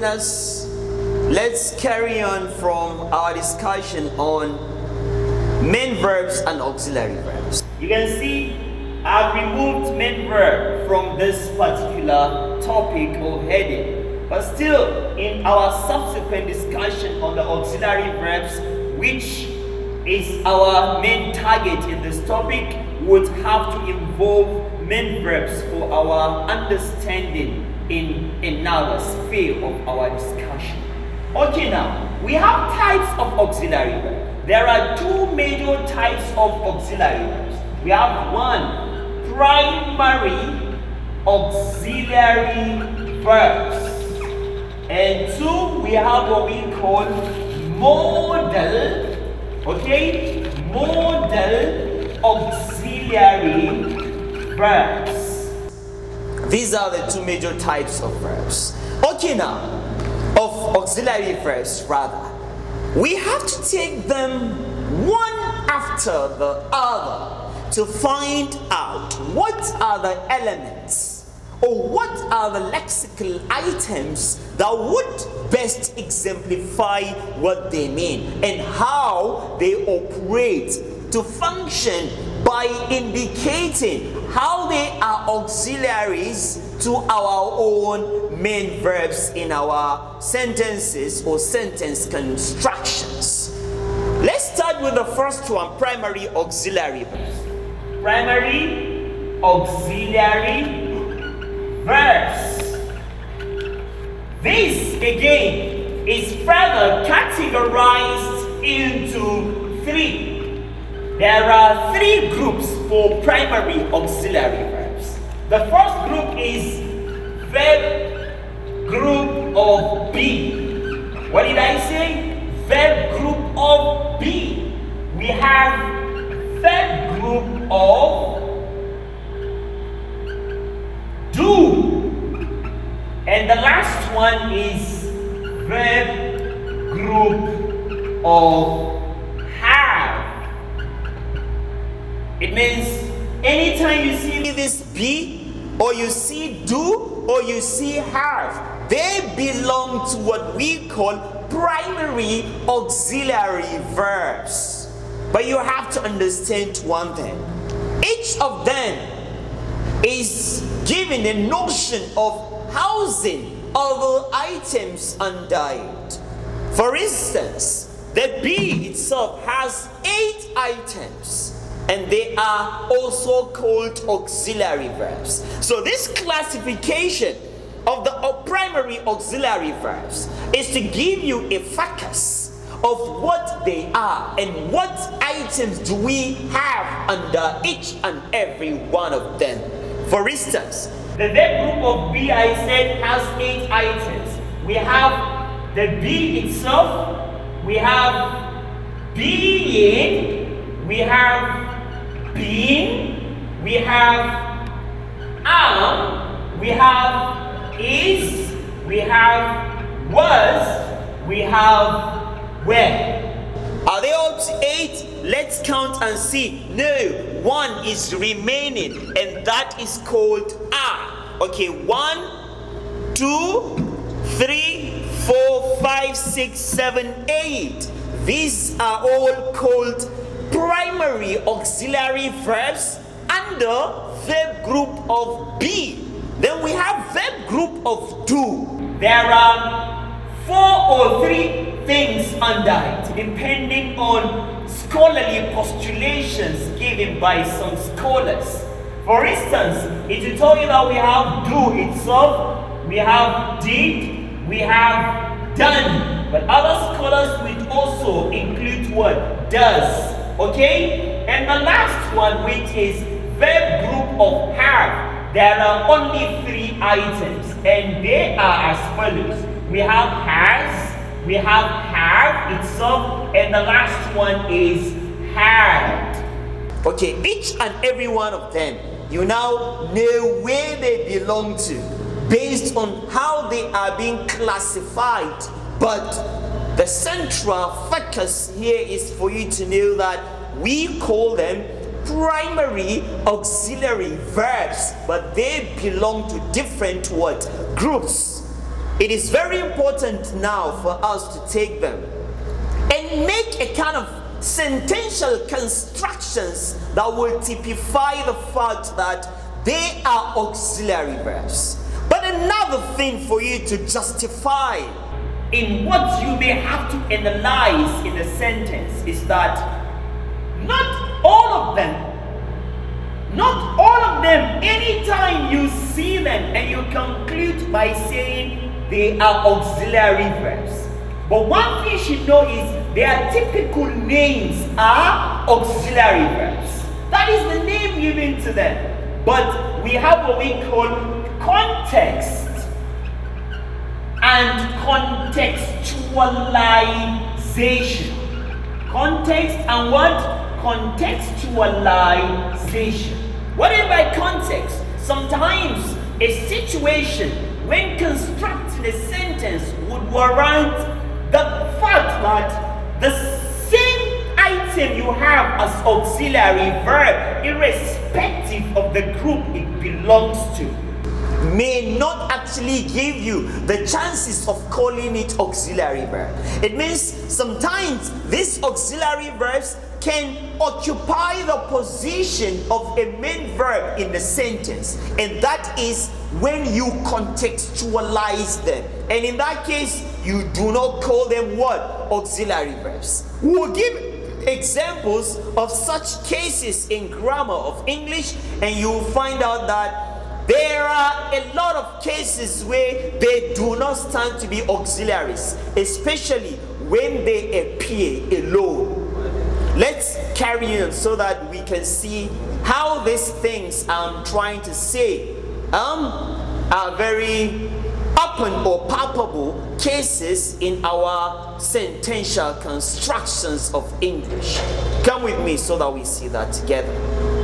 listeners, let's carry on from our discussion on main verbs and auxiliary verbs. You can see I've removed main verb from this particular topic or heading. But still, in our subsequent discussion on the auxiliary verbs, which is our main target in this topic, would have to involve main verbs for our understanding in another sphere of our discussion. Okay, now we have types of auxiliary verbs. There are two major types of auxiliary verbs. We have one primary auxiliary verbs, and two we have what we call modal, okay, modal auxiliary verbs. These are the two major types of verbs. Okay, now, of auxiliary verbs, rather. We have to take them one after the other to find out what are the elements or what are the lexical items that would best exemplify what they mean and how they operate to function by indicating how they are auxiliaries to our own main verbs in our sentences or sentence constructions. Let's start with the first one primary auxiliary verbs. Primary auxiliary verbs. This again is further categorized into three there are three groups for primary auxiliary verbs. The first group is verb group of be. What did I say? Verb group of be. We have verb group of do. And the last one is verb group of means anytime you see this be, or you see do, or you see have, they belong to what we call primary auxiliary verbs. But you have to understand one thing. Each of them is given a notion of housing other items under it. For instance, the be itself has eight items and they are also called auxiliary verbs. So this classification of the primary auxiliary verbs is to give you a focus of what they are and what items do we have under each and every one of them. For instance, the verb group of be I said has eight items. We have the be itself, we have being, we have been, we have am, we have is, we have was, we have were. Are they all eight? Let's count and see. No, one is remaining, and that is called are. Okay, one, two, three, four, five, six, seven, eight. These are all called primary auxiliary verbs under verb group of be. Then we have verb group of do. There are four or three things under it, depending on scholarly postulations given by some scholars. For instance, if you tell you that we have do itself, we have did, we have done, but other scholars will also include what does Okay? And the last one, which is verb group of have, there are only three items, and they are as follows. We have has, we have have itself, and the last one is had. Okay, each and every one of them, you now know where they belong to based on how they are being classified. But the central focus here is for you to know that we call them primary auxiliary verbs, but they belong to different what? Groups. it is very important now for us to take them and make a kind of sentential constructions that will typify the fact that they are auxiliary verbs. But another thing for you to justify in what you may have to analyze in a sentence is that not all of them, not all of them, anytime you see them and you conclude by saying they are auxiliary verbs. But one thing you should know is their typical names are auxiliary verbs. That is the name given to them. But we have what we call context and contextualization. Context and what? Contextualization. what What is by context? Sometimes a situation, when constructing a sentence, would warrant the fact that the same item you have as auxiliary verb, irrespective of the group it belongs to may not actually give you the chances of calling it auxiliary verb. It means sometimes these auxiliary verbs can occupy the position of a main verb in the sentence, and that is when you contextualize them. And in that case, you do not call them what? Auxiliary verbs. We will give examples of such cases in grammar of English, and you will find out that there are a lot of cases where they do not stand to be auxiliaries, especially when they appear alone. Let's carry on so that we can see how these things I'm trying to say um, are very open or palpable cases in our sentential constructions of English. Come with me so that we see that together.